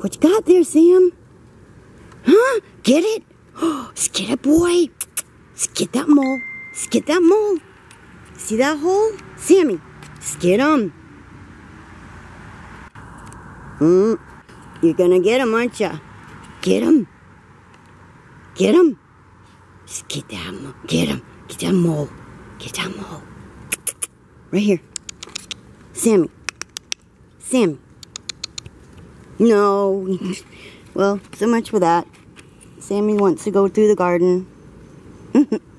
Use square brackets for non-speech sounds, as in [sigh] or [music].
What you got there, Sam? Huh? Get it? [gasps] Skid it, boy. Skid that mole. Skid that mole. See that hole? Sammy, skid him. Hmm. You're gonna get him, aren't ya? Get him. Get him. Get that mole. Get him. Get that mole. Get that mole. Right here. Sammy. Sammy. No. well, so much for that. Sammy wants to go through the garden. [laughs]